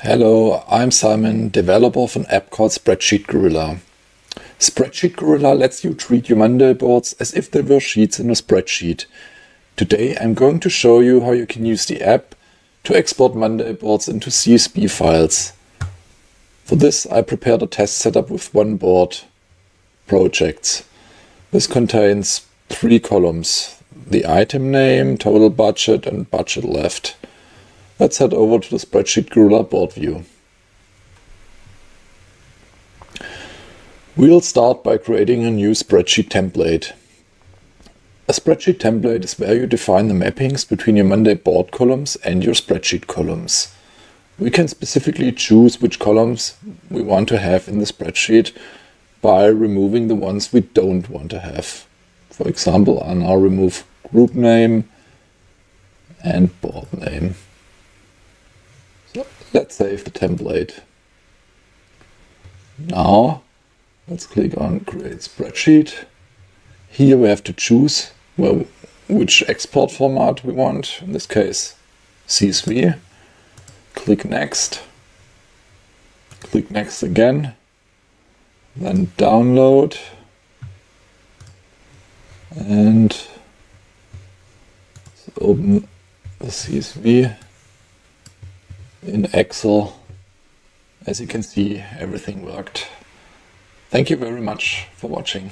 Hello, I'm Simon, developer of an app called Spreadsheet Gorilla. Spreadsheet Gorilla lets you treat your Monday boards as if they were sheets in a spreadsheet. Today I'm going to show you how you can use the app to export Monday boards into CSV files. For this I prepared a test setup with one board projects. This contains three columns, the item name, total budget and budget left. Let's head over to the Spreadsheet Gorilla board view. We'll start by creating a new spreadsheet template. A spreadsheet template is where you define the mappings between your Monday board columns and your spreadsheet columns. We can specifically choose which columns we want to have in the spreadsheet by removing the ones we don't want to have. For example, I'll now remove group name and board name. Let's save the template. Now, let's click on Create Spreadsheet. Here we have to choose well, which export format we want, in this case CSV. Click Next. Click Next again. Then Download. And open the CSV in Excel. As you can see, everything worked. Thank you very much for watching.